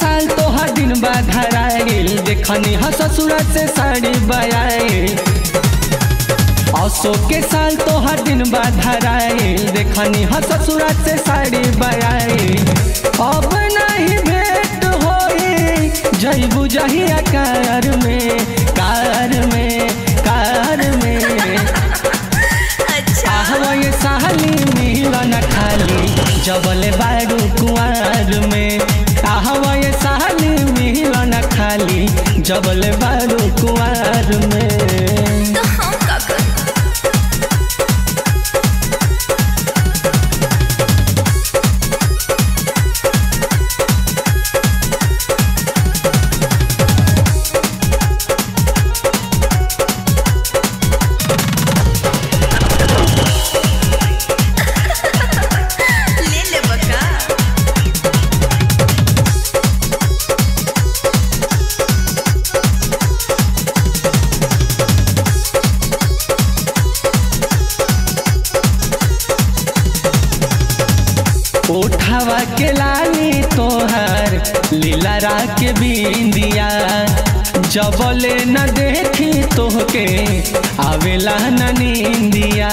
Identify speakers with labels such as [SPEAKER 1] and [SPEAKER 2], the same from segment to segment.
[SPEAKER 1] साल तो हर दिन बाद हरा देखनी हा ससुरत से साड़ी बयाए असो के साल तो हर दिन बाद हरा देखनी हा ससुरत से साड़ी बयाए अब नहीं भेंट हो जई बुझही आकार में। कार जबल जबले बारू कुआर में। उठावा के लाली तोहर, लीला के बिंदिया। जबले न देखी तोहके, आवेला न नींदिया।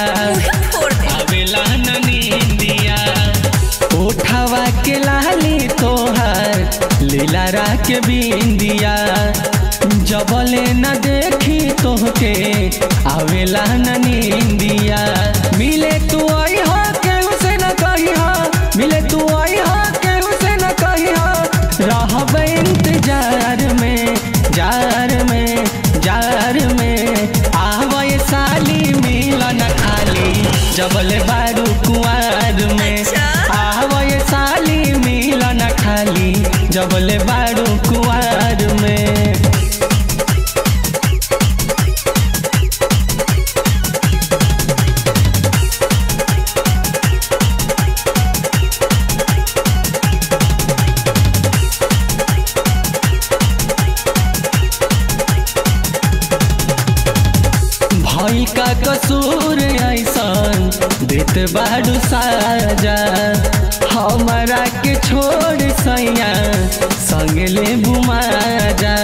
[SPEAKER 1] आवेला न नींदिया। उठावा के लाली तोहर, लीला के बिंदिया। जबले न देखी तोहके, आवेला न नींदिया। मिले तू आई हो जबल बारू कुआर में
[SPEAKER 2] अच्छा।
[SPEAKER 1] ये साली मिलन खाली जबल बारू कुआर में भाई का कसूर ऐसन देत बारू साजा हमारा के छोड़ सैया संगले बुमा जा।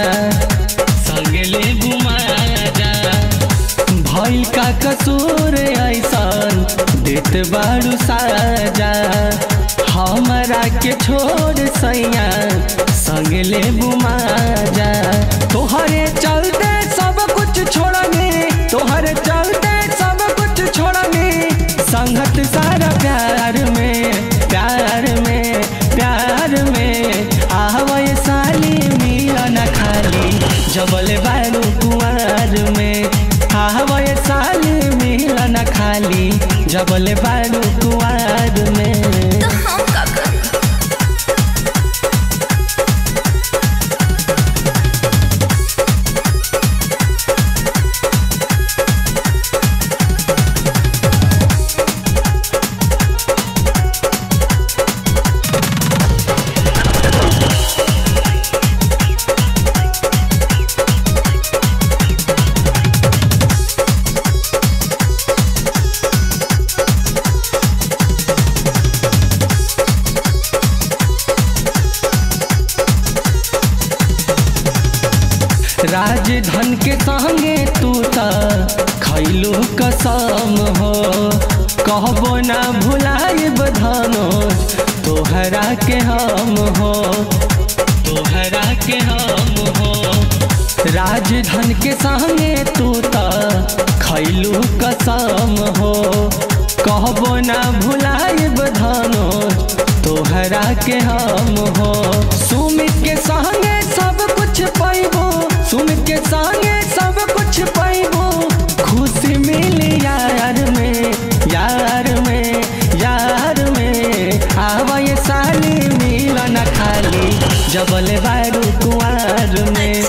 [SPEAKER 1] संगले बुमा जा। भाई का कसूर ऐसन देत बारू साजा हमारा के छोड़ सैया संगले बुमा जा। तोहरे चलते जबल बारू कुआर में। आहवे साली मिलन खाली। जबल बारू
[SPEAKER 2] के
[SPEAKER 1] संगे तू त खैलू कसम हो। कहबो ना भुलाइब धनोज तोहरा के हम हो। तोहरा के हम हो। राजधन के संगे तू त खैलू कसम हो। कहबो ना भुलाइब धनोज तोहरा के हम हो। सुमित के संगे सब कुछ पैबो सुमित के संगे कुछ पैबो खुशी मिली यार में यार में यार में। आवे साली मिलन खाली, जबल बारू कुआर में।